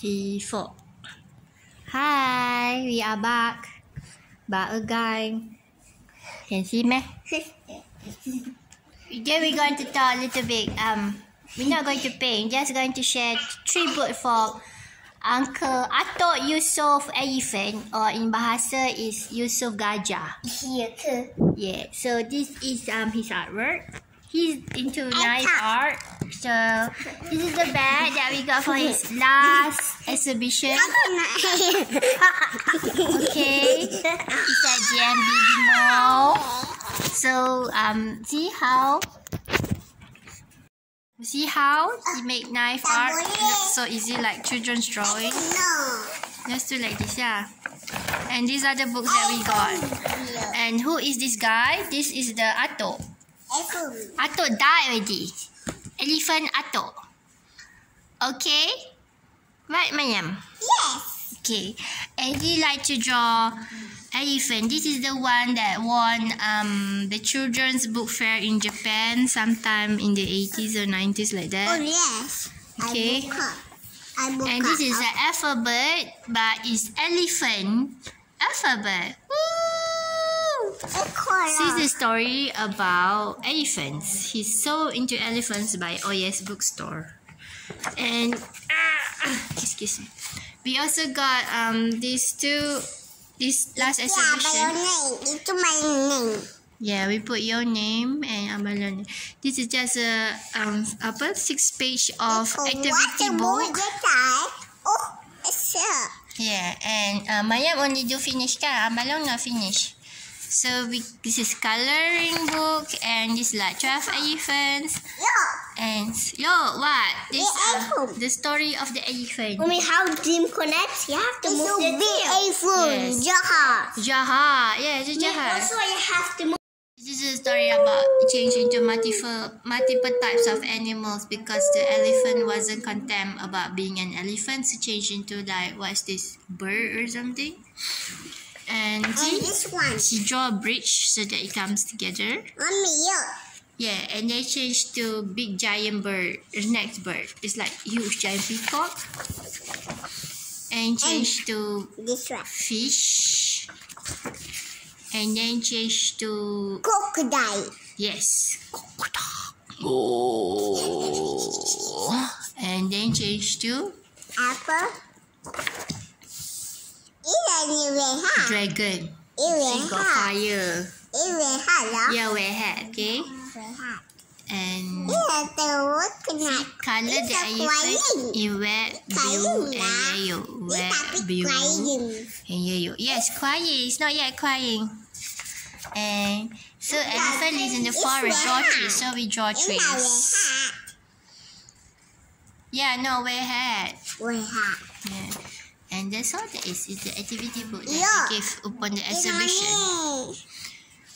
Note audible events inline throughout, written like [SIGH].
three, four. Hi, we are back. Back again. Can see me? [LAUGHS] Today we're going to talk a little bit. Um, we're not going to paint. Just going to share books for Uncle Atok Yusof Elephant or in Bahasa is Yusof Gajah. Here ke? Yeah. So this is um his artwork. He's into nice art. So this is the bag that we got for his last exhibition. Okay. It's at GMB Mall. So um see how see how he make naive art looks so easy like children's drawing. No. Just do like this, yeah. And these are the books that we got. And who is this guy? This is the. Apple. Atok died already. Elephant Atok. Okay? Right, Mayam? Yes. Okay. And like to draw elephant. This is the one that won um the children's book fair in Japan sometime in the 80s or 90s like Oh that. yes. Okay. And this is the alphabet, but it's elephant alphabet. This is the story about elephants. He's so into elephants by OS bookstore. And ah, excuse me. We also got um these two this last Yeah, by your exhibition. name. Itu my name. Yeah, we put your name and Amalon. This is just a um apa six page of activity a book. Oh, a. Yeah, and uh, Mayam only do finish kan? Amalon not finish. So we, this is coloring book and this is like 12 elephants Yeah. and yo what? This The uh, the story of the elephant. Umi, how dream connects? You have to move move the the big tail. iPhone. Yes. Jahat. Jahat. Yeah, it's Yeah, jahat. also you have to move. This is a story about change into multiple multiple types of animals because the elephant wasn't content about being an elephant, so changed into like what's this bird or something. And And he, this one. he draw a bridge so that it comes together. Mommy, yeah. Yeah, and they change to big giant bird, next bird. It's like huge giant peacock. And changed to This one. fish. And then change to Crocodile. yes, crocodile. Oh. And then change to Apple. Ini ni ha. dragon. It got fire. Ini ha lah. Yeah, we had, okay? And color the It's a elephant crying. in red, blue, and yellow. Red, blue, and yellow. Yes, crying. It's not yet crying. And so elephant lives in the forest, draw trees. So we draw trees. Yeah, no, we had. Weh ha. Yeah. And that's all that is. It's the activity book that Yeah. we gave upon the exhibition.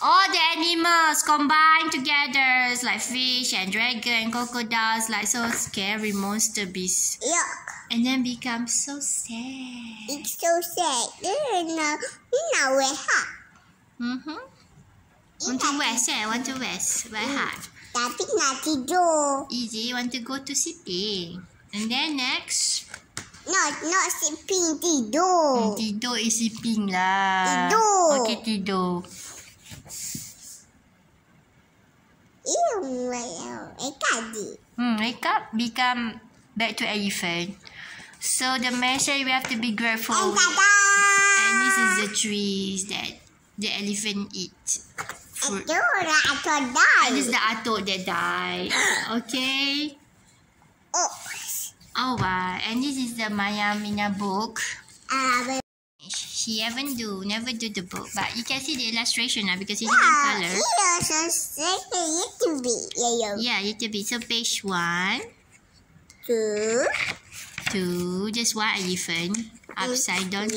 All the animals combined together, like fish and dragon, and crocodiles, like so scary monster beasts. Yuck. And then become so sad. It's so sad. Ini na. Ini weh ha. Mm-hmm. Want to west, eh? Want to west. Very hard. Tapi nak tidur. Easy, want to go to sleeping. And then next, Not, not sleeping. Tidur. tidur is sleeping lah. Tidur. Okay, tidur. Ew, well, eh. Hmm, wake up, become back to elephant. So the man said we have to be grateful. And! And this is the trees that the elephant eat. Fruit. Itu lah atau And die. this is the atok that died. [GASPS] Okay. Oh, wow. And this is the Maya Mina book. She haven't do, never do the book. But you can see the illustration now because it's in yeah, color. iya, so saya itu be, ya, ya. Yeah, little bit. So page one, Two, two, just one elephant upside down.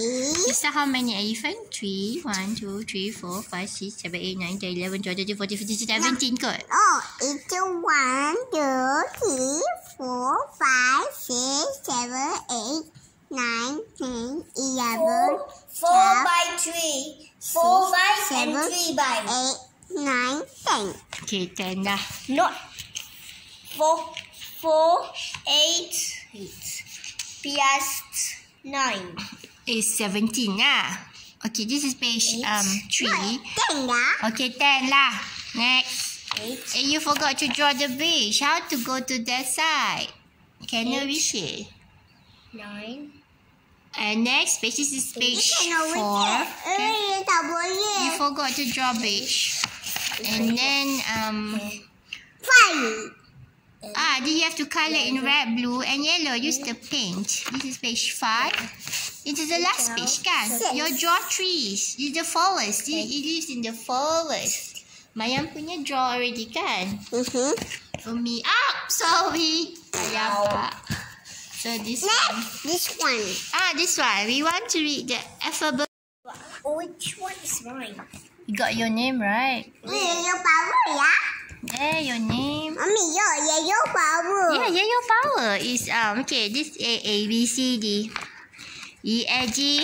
that how many elephant? Three, one, two, three, four, five, six, seven, eight, nine, ten, eleven, twelve, thirteen, fourteen, fifteen, seventeen kot. Oh, itu one, two, three, four, five, six, seven, eight, nine, ten, eleven, Four twelve, by three. Four by and seven, three by. eight, nine, ten. Okay, ten dah. Uh, Not four, four, eight, Eight. Piast nine. Is 17 lah. Okay, this is page um 3. Ten lah. Okay, 10 lah. Next. Eight. And you forgot to draw the beach. How to go to that side? Can you reach it? Nine. And next page this is page 4. Okay. You forgot to draw beach. And then um Five. ah, then you have to color in red, blue and yellow. Use the paint. This is page 5. It is the last page kan? You draw trees. It's the forest. It, it lives in the forest. Mayam punya draw already kan? Mhm. Me. Ah, sorry. Yeah, Pak. So this one. Next, this one. Ah, this one. We want to read the alphabet. Which one is mine? You got your name right. Ini yellow power ya. There, your name. Mami, yo, yellow power. Yeah, yeah, your power is um okay. This A A B C D E F G.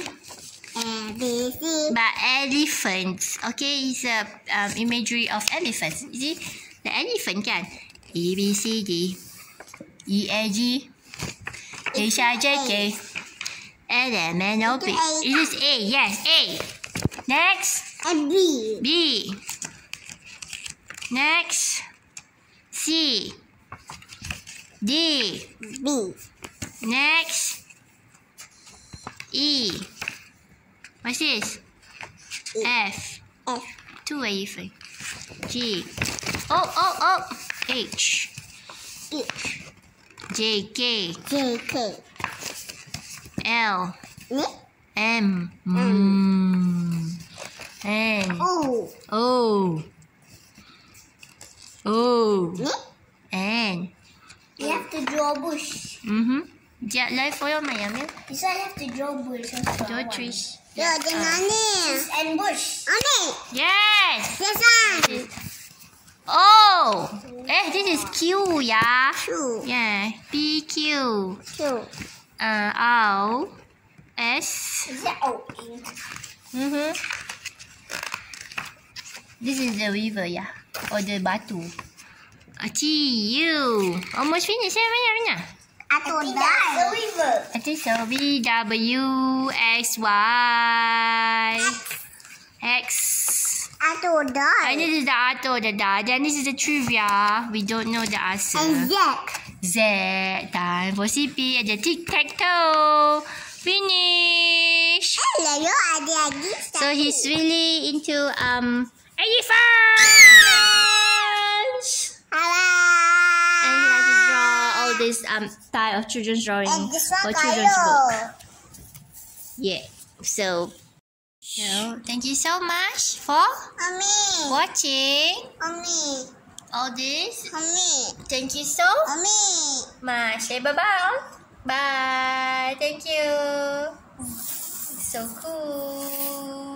A. But elephants, okay, it's a um, imagery of elephants. You see, the elephant kan? A B C D E F G H I J K L M N O P. It is A. Yes, A. Next. And B. B. Next. C. D. B. Next. E. What's this? F. F. Two elephant. G. Oh, oh, oh. H. H. J, K. J, K. L. Ni. M. Mm. N. O. O. O. Ni. N. You have to draw a bush. Mm-hmm. Sekejap live for your Miami. You This one have to draw a bush. Draw trees. Yo, tengok ni. And bush. Oh, ni. Yes! This one. Oh! Eh, this is Q ya. Two. Yeah. P, Q. Two. Uh, O. S. Is that ink? Mm-hmm. This is the river, yeah. Or the batu. T, U. Almost finished, yeah, Maya, Maya. Atau I think that's the dah. river. I think so. V, W, X, Y. X. Atau dah. And this is the auto, the da. Then this is the trivia. We don't know the answer. And Z. Z. Time for CP and the tic-tac-toe. Finish. Hello, yo, ada lagi. So he's really into um elephants. Hello. And he has to draw all this um type of children's drawing for children's book. Yeah. So so thank you so much for Mami. watching Mami. all this. Mami. Thank you so Mami. much. Say bye bye. Bye. Thank you. So cool.